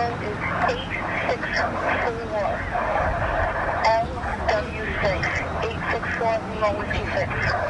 is 864 LW6, 864 Lima 126.